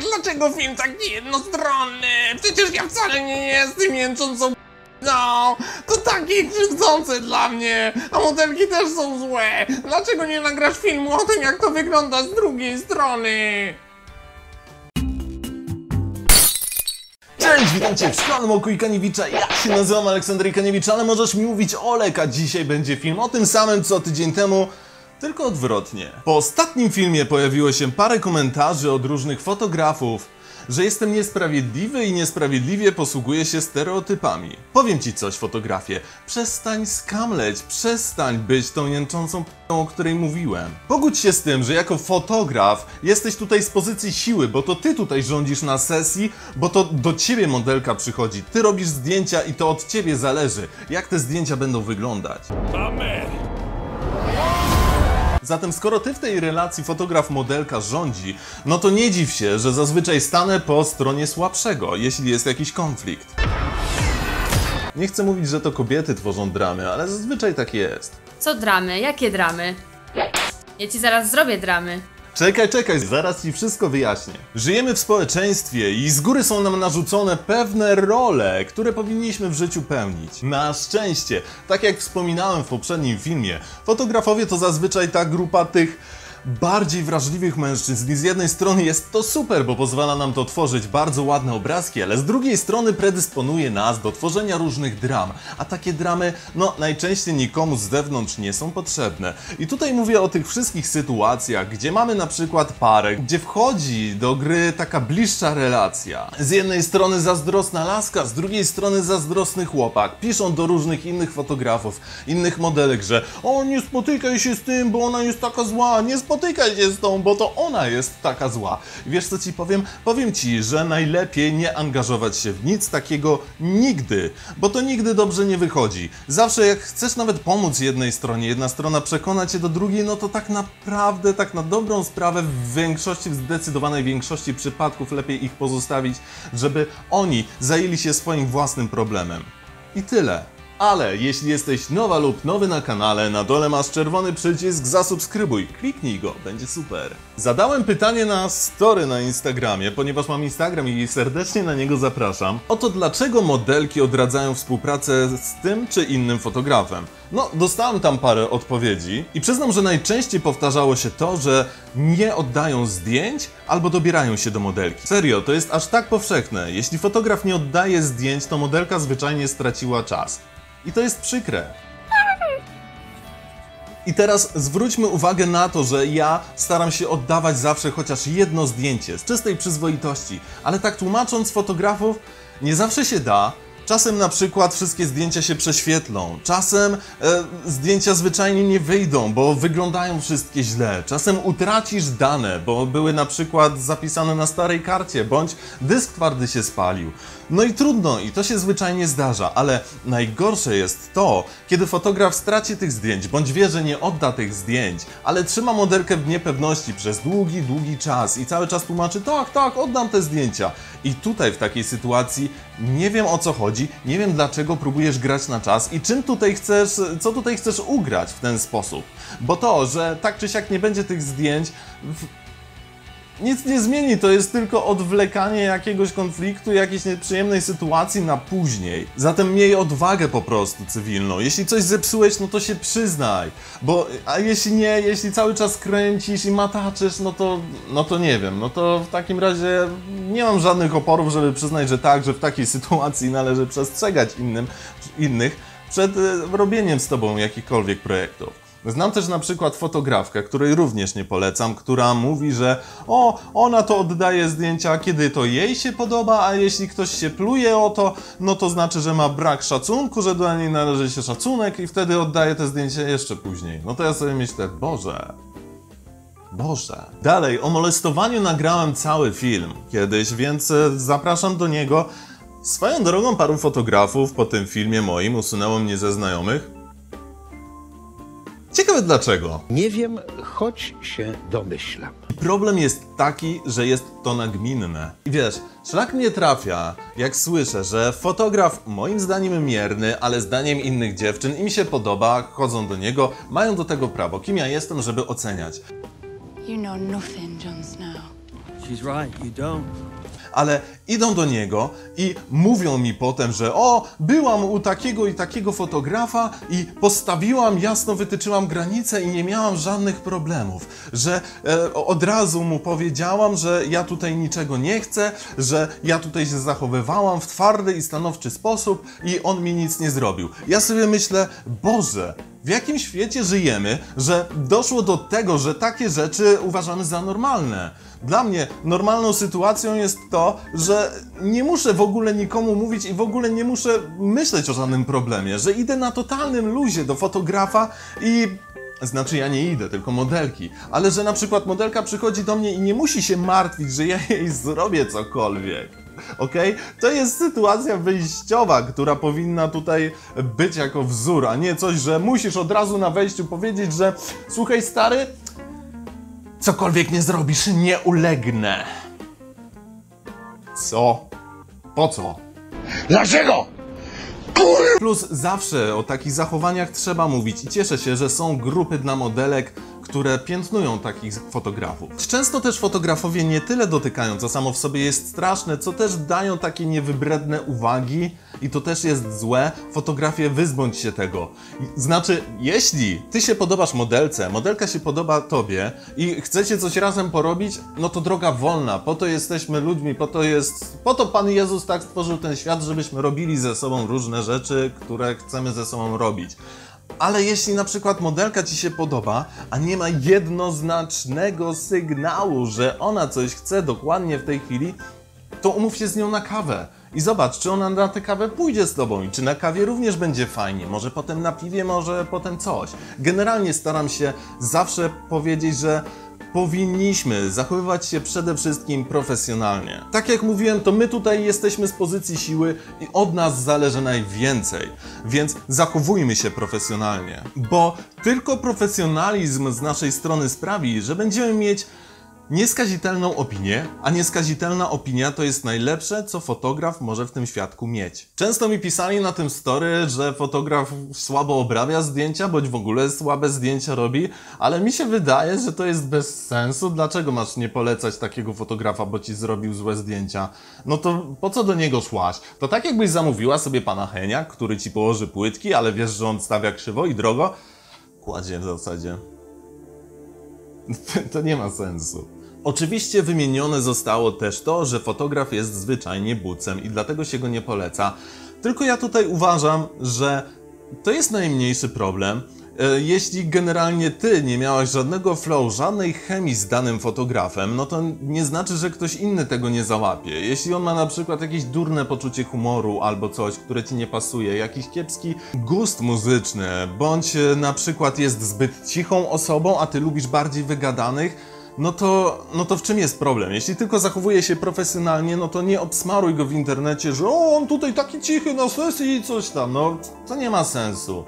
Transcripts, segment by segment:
Dlaczego film taki jednostronny? Przecież ja wcale nie jestem jęczącą no, to takie krzywdzące dla mnie, a modelki też są złe. Dlaczego nie nagrasz filmu o tym, jak to wygląda z drugiej strony? Cześć, witam Cię w Szklanym Oku i Kaniewicza. Ja się nazywam Aleksander Kaniewicz, ale możesz mi mówić Olek, a dzisiaj będzie film o tym samym co tydzień temu, tylko odwrotnie. Po ostatnim filmie pojawiło się parę komentarzy od różnych fotografów, że jestem niesprawiedliwy i niesprawiedliwie posługuję się stereotypami. Powiem Ci coś, fotografie. Przestań skamleć, przestań być tą jęczącą p***ą, o której mówiłem. Pogódź się z tym, że jako fotograf jesteś tutaj z pozycji siły, bo to Ty tutaj rządzisz na sesji, bo to do Ciebie modelka przychodzi. Ty robisz zdjęcia i to od Ciebie zależy, jak te zdjęcia będą wyglądać. Zatem skoro ty w tej relacji fotograf-modelka rządzi, no to nie dziw się, że zazwyczaj stanę po stronie słabszego, jeśli jest jakiś konflikt. Nie chcę mówić, że to kobiety tworzą dramy, ale zazwyczaj tak jest. Co dramy? Jakie dramy? Ja ci zaraz zrobię dramy. Czekaj, czekaj, zaraz ci wszystko wyjaśnię. Żyjemy w społeczeństwie i z góry są nam narzucone pewne role, które powinniśmy w życiu pełnić. Na szczęście, tak jak wspominałem w poprzednim filmie, fotografowie to zazwyczaj ta grupa tych bardziej wrażliwych mężczyzn i z jednej strony jest to super, bo pozwala nam to tworzyć bardzo ładne obrazki, ale z drugiej strony predysponuje nas do tworzenia różnych dram, a takie dramy, no najczęściej nikomu z zewnątrz nie są potrzebne. I tutaj mówię o tych wszystkich sytuacjach, gdzie mamy na przykład parę, gdzie wchodzi do gry taka bliższa relacja. Z jednej strony zazdrosna laska, z drugiej strony zazdrosny chłopak. Piszą do różnych innych fotografów, innych modelek, że o nie spotykaj się z tym, bo ona jest taka zła, nie spotykaj się z tą, bo to ona jest taka zła. Wiesz co ci powiem? Powiem ci, że najlepiej nie angażować się w nic takiego nigdy, bo to nigdy dobrze nie wychodzi. Zawsze jak chcesz nawet pomóc jednej stronie, jedna strona przekona cię do drugiej, no to tak naprawdę, tak na dobrą sprawę w większości, w zdecydowanej większości przypadków lepiej ich pozostawić, żeby oni zajęli się swoim własnym problemem. I tyle. Ale jeśli jesteś nowa lub nowy na kanale, na dole masz czerwony przycisk zasubskrybuj. Kliknij go, będzie super. Zadałem pytanie na story na Instagramie, ponieważ mam Instagram i serdecznie na niego zapraszam. Oto dlaczego modelki odradzają współpracę z tym czy innym fotografem. No, dostałem tam parę odpowiedzi i przyznam, że najczęściej powtarzało się to, że nie oddają zdjęć albo dobierają się do modelki. Serio, to jest aż tak powszechne. Jeśli fotograf nie oddaje zdjęć, to modelka zwyczajnie straciła czas. I to jest przykre. I teraz zwróćmy uwagę na to, że ja staram się oddawać zawsze chociaż jedno zdjęcie z czystej przyzwoitości, ale tak tłumacząc fotografów, nie zawsze się da. Czasem na przykład wszystkie zdjęcia się prześwietlą, czasem e, zdjęcia zwyczajnie nie wyjdą, bo wyglądają wszystkie źle. Czasem utracisz dane, bo były na przykład zapisane na starej karcie, bądź dysk twardy się spalił. No i trudno, i to się zwyczajnie zdarza, ale najgorsze jest to, kiedy fotograf straci tych zdjęć, bądź wie, że nie odda tych zdjęć, ale trzyma modelkę w niepewności przez długi, długi czas i cały czas tłumaczy, tak, tak, oddam te zdjęcia. I tutaj w takiej sytuacji nie wiem o co chodzi, nie wiem dlaczego próbujesz grać na czas i czym tutaj chcesz, co tutaj chcesz ugrać w ten sposób. Bo to, że tak czy siak nie będzie tych zdjęć, nic nie zmieni, to jest tylko odwlekanie jakiegoś konfliktu, jakiejś nieprzyjemnej sytuacji na później. Zatem miej odwagę po prostu cywilną. Jeśli coś zepsułeś, no to się przyznaj. Bo, a jeśli nie, jeśli cały czas kręcisz i mataczysz, no to, no to nie wiem, no to w takim razie nie mam żadnych oporów, żeby przyznać, że tak, że w takiej sytuacji należy przestrzegać innym, innych przed e, robieniem z tobą jakichkolwiek projektów. Znam też na przykład fotografkę, której również nie polecam, która mówi, że o, ona to oddaje zdjęcia, kiedy to jej się podoba, a jeśli ktoś się pluje o to, no to znaczy, że ma brak szacunku, że do niej należy się szacunek i wtedy oddaje te zdjęcia jeszcze później. No to ja sobie myślę, Boże, Boże. Dalej, o molestowaniu nagrałem cały film kiedyś, więc e, zapraszam do niego. Swoją drogą paru fotografów po tym filmie moim usunęło mnie ze znajomych. Ciekawe dlaczego. Nie wiem, choć się domyślam. Problem jest taki, że jest to nagminne. I wiesz, szlak mnie trafia, jak słyszę, że fotograf, moim zdaniem mierny, ale zdaniem innych dziewczyn, im się podoba, chodzą do niego, mają do tego prawo. Kim ja jestem, żeby oceniać? You know nothing, Jon Snow. She's right, you don't. ale idą do niego i mówią mi potem, że o, byłam u takiego i takiego fotografa i postawiłam, jasno wytyczyłam granice i nie miałam żadnych problemów, że e, od razu mu powiedziałam, że ja tutaj niczego nie chcę, że ja tutaj się zachowywałam w twardy i stanowczy sposób i on mi nic nie zrobił. Ja sobie myślę, Boże, w jakim świecie żyjemy, że doszło do tego, że takie rzeczy uważamy za normalne? Dla mnie normalną sytuacją jest to, że nie muszę w ogóle nikomu mówić i w ogóle nie muszę myśleć o żadnym problemie, że idę na totalnym luzie do fotografa i znaczy ja nie idę, tylko modelki, ale że na przykład modelka przychodzi do mnie i nie musi się martwić, że ja jej zrobię cokolwiek. Okej? To jest sytuacja wyjściowa, która powinna tutaj być jako wzór, a nie coś, że musisz od razu na wejściu powiedzieć, że słuchaj stary, cokolwiek nie zrobisz, nie ulegnę. Co? Po co? Dlaczego? Plus zawsze o takich zachowaniach trzeba mówić i cieszę się, że są grupy dla modelek, które piętnują takich fotografów. Często też fotografowie nie tyle dotykają, co samo w sobie jest straszne, co też dają takie niewybredne uwagi i to też jest złe. Fotografie, wyzbądź się tego. Znaczy, jeśli ty się podobasz modelce, modelka się podoba tobie i chcecie coś razem porobić, no to droga wolna. Po to jesteśmy ludźmi, po to jest, po to Pan Jezus tak stworzył ten świat, żebyśmy robili ze sobą różne rzeczy, które chcemy ze sobą robić. Ale jeśli na przykład modelka ci się podoba, a nie ma jednoznacznego sygnału, że ona coś chce dokładnie w tej chwili, to umów się z nią na kawę. I zobacz, czy ona na tę kawę pójdzie z tobą i czy na kawie również będzie fajnie. Może potem na piwie, może potem coś. Generalnie staram się zawsze powiedzieć, że powinniśmy zachowywać się przede wszystkim profesjonalnie. Tak jak mówiłem, to my tutaj jesteśmy z pozycji siły i od nas zależy najwięcej, więc zachowujmy się profesjonalnie, bo tylko profesjonalizm z naszej strony sprawi, że będziemy mieć nieskazitelną opinię, a nieskazitelna opinia to jest najlepsze, co fotograf może w tym świadku mieć. Często mi pisali na tym story, że fotograf słabo obrabia zdjęcia, bądź w ogóle słabe zdjęcia robi, ale mi się wydaje, że to jest bez sensu. Dlaczego masz nie polecać takiego fotografa, bo ci zrobił złe zdjęcia? No to po co do niego szłaś? To tak jakbyś zamówiła sobie pana Henia, który ci położy płytki, ale wiesz, że on stawia krzywo i drogo, kładzie w zasadzie. To nie ma sensu. Oczywiście wymienione zostało też to, że fotograf jest zwyczajnie bucem i dlatego się go nie poleca. Tylko ja tutaj uważam, że to jest najmniejszy problem. E, Jeśli generalnie ty nie miałaś żadnego flow, żadnej chemii z danym fotografem, no to nie znaczy, że ktoś inny tego nie załapie. Jeśli on ma na przykład jakieś durne poczucie humoru albo coś, które ci nie pasuje, jakiś kiepski gust muzyczny, bądź e, na przykład jest zbyt cichą osobą, a ty lubisz bardziej wygadanych, no to, no to w czym jest problem? Jeśli tylko zachowuje się profesjonalnie, no to nie obsmaruj go w internecie, że o, on tutaj taki cichy na sesji i coś tam. No, to nie ma sensu.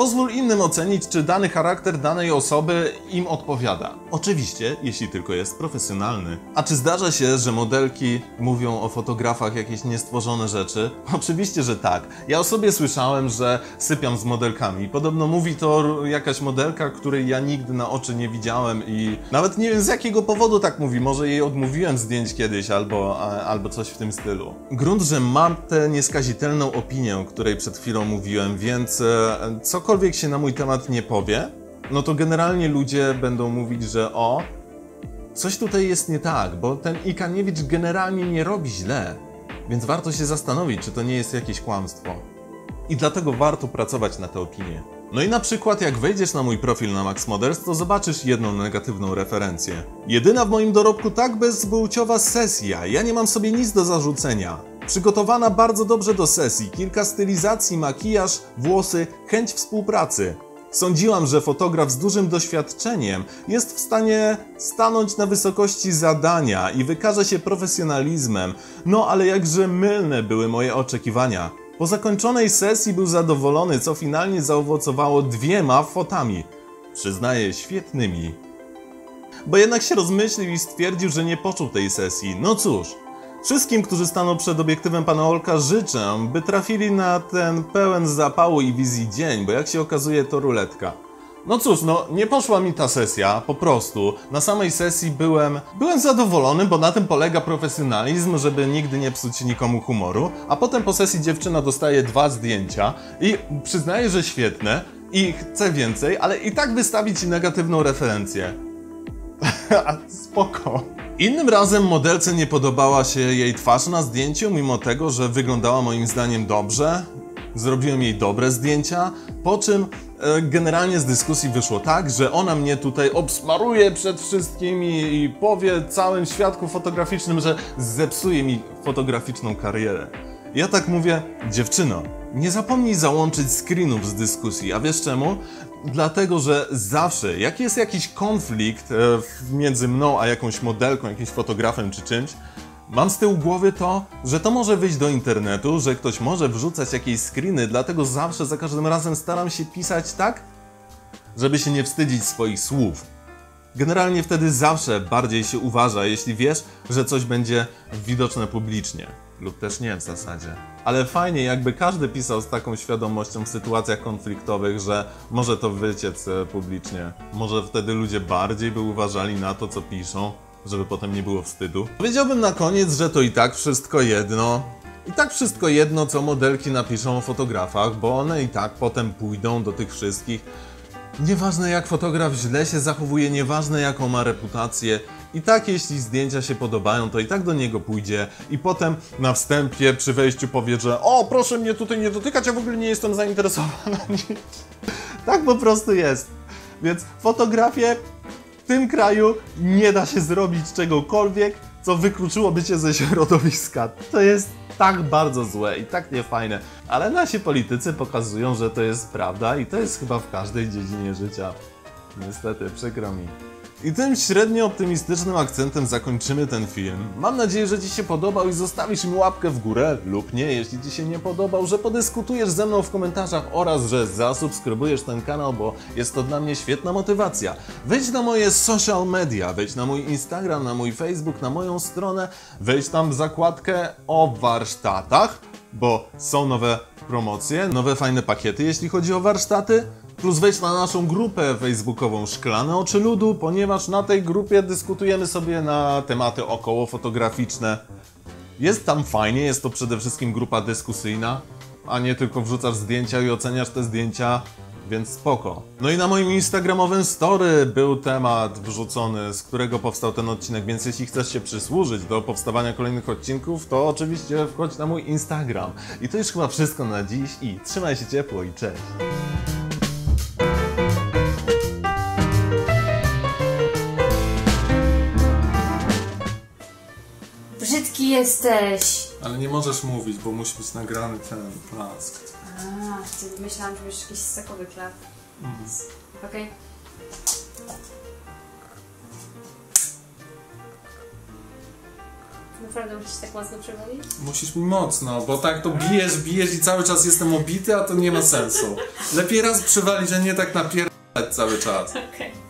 Pozwól innym ocenić, czy dany charakter danej osoby im odpowiada. Oczywiście, jeśli tylko jest profesjonalny. A czy zdarza się, że modelki mówią o fotografach jakieś niestworzone rzeczy? Oczywiście, że tak. Ja o sobie słyszałem, że sypiam z modelkami. Podobno mówi to jakaś modelka, której ja nigdy na oczy nie widziałem i nawet nie wiem z jakiego powodu tak mówi. Może jej odmówiłem zdjęć kiedyś albo, albo coś w tym stylu. Grunt, że mam tę nieskazitelną opinię, o której przed chwilą mówiłem, więc e, cokolwiek się na mój temat nie powie, no to generalnie ludzie będą mówić, że o, coś tutaj jest nie tak, bo ten Ikaniewicz generalnie nie robi źle. Więc warto się zastanowić, czy to nie jest jakieś kłamstwo. I dlatego warto pracować na tę opinię. No i na przykład jak wejdziesz na mój profil na Max Models, to zobaczysz jedną negatywną referencję. Jedyna w moim dorobku tak bezbłciowa sesja, ja nie mam sobie nic do zarzucenia. Przygotowana bardzo dobrze do sesji, kilka stylizacji, makijaż, włosy, chęć współpracy. Sądziłam, że fotograf z dużym doświadczeniem jest w stanie stanąć na wysokości zadania i wykaże się profesjonalizmem, no ale jakże mylne były moje oczekiwania. Po zakończonej sesji był zadowolony, co finalnie zaowocowało dwiema fotami. Przyznaję, świetnymi. Bo jednak się rozmyślił i stwierdził, że nie poczuł tej sesji. No cóż, wszystkim, którzy staną przed obiektywem pana Olka, życzę, by trafili na ten pełen zapału i wizji dzień, bo jak się okazuje, to ruletka. No cóż, no nie poszła mi ta sesja, po prostu. Na samej sesji byłem, byłem zadowolony, bo na tym polega profesjonalizm, żeby nigdy nie psuć nikomu humoru. A potem po sesji dziewczyna dostaje dwa zdjęcia i przyznaje, że świetne i chce więcej, ale i tak wystawi ci negatywną referencję. Spoko. Innym razem modelce nie podobała się jej twarz na zdjęciu, mimo tego, że wyglądała moim zdaniem dobrze. Zrobiłem jej dobre zdjęcia, po czym e, generalnie z dyskusji wyszło tak, że ona mnie tutaj obsmaruje przed wszystkimi i powie całym świadku fotograficznym, że zepsuje mi fotograficzną karierę. Ja tak mówię, dziewczyno, nie zapomnij załączyć screenów z dyskusji, a wiesz czemu? Dlatego, że zawsze, jak jest jakiś konflikt e, między mną a jakąś modelką, jakimś fotografem czy czymś, mam z tyłu głowy to, że to może wyjść do internetu, że ktoś może wrzucać jakieś screeny, dlatego zawsze, za każdym razem staram się pisać tak, żeby się nie wstydzić swoich słów. Generalnie wtedy zawsze bardziej się uważa, jeśli wiesz, że coś będzie widoczne publicznie. Lub też nie w zasadzie. Ale fajnie, jakby każdy pisał z taką świadomością w sytuacjach konfliktowych, że może to wyciec e, publicznie. Może wtedy ludzie bardziej by uważali na to, co piszą, żeby potem nie było wstydu. Powiedziałbym na koniec, że to i tak wszystko jedno. I tak wszystko jedno, co modelki napiszą o fotografach, bo one i tak potem pójdą do tych wszystkich Nieważne jak fotograf źle się zachowuje, nieważne jaką ma reputację, i tak jeśli zdjęcia się podobają, to i tak do niego pójdzie i potem na wstępie przy wejściu powie, że o proszę mnie tutaj nie dotykać, ja w ogóle nie jestem zainteresowana nim. Tak po prostu jest. Więc fotografię w tym kraju nie da się zrobić czegokolwiek, co wykluczyłoby cię ze środowiska. To jest tak bardzo złe i tak niefajne. Ale nasi politycy pokazują, że to jest prawda i to jest chyba w każdej dziedzinie życia. Niestety, przykro mi. I tym średnio optymistycznym akcentem zakończymy ten film. Mam nadzieję, że Ci się podobał i zostawisz mi łapkę w górę lub nie, jeśli Ci się nie podobał, że podyskutujesz ze mną w komentarzach oraz, że zasubskrybujesz ten kanał, bo jest to dla mnie świetna motywacja. Wejdź na moje social media, wejdź na mój Instagram, na mój Facebook, na moją stronę, wejdź tam w zakładkę o warsztatach, bo są nowe promocje, nowe fajne pakiety, jeśli chodzi o warsztaty. Plus wejdź na naszą grupę facebookową Szklane Oczy Ludu, ponieważ na tej grupie dyskutujemy sobie na tematy około fotograficzne. Jest tam fajnie, jest to przede wszystkim grupa dyskusyjna, a nie tylko wrzucasz zdjęcia i oceniasz te zdjęcia, więc spoko. No i na moim instagramowym story był temat wrzucony, z którego powstał ten odcinek, więc jeśli chcesz się przysłużyć do powstawania kolejnych odcinków, to oczywiście wchodź na mój Instagram. I to już chyba wszystko na dziś i trzymaj się ciepło i cześć. Jesteś. Ale nie możesz mówić, bo musi być nagrany ten plask. A, ty myślałam, że masz jakiś sokowy klap. Okej. Naprawdę musisz tak mocno przewalić? Musisz mi mocno, bo tak to bijesz, bijesz i cały czas jestem obity, a to nie ma sensu. Lepiej raz przywalić, a nie tak napierdać cały czas. Okej.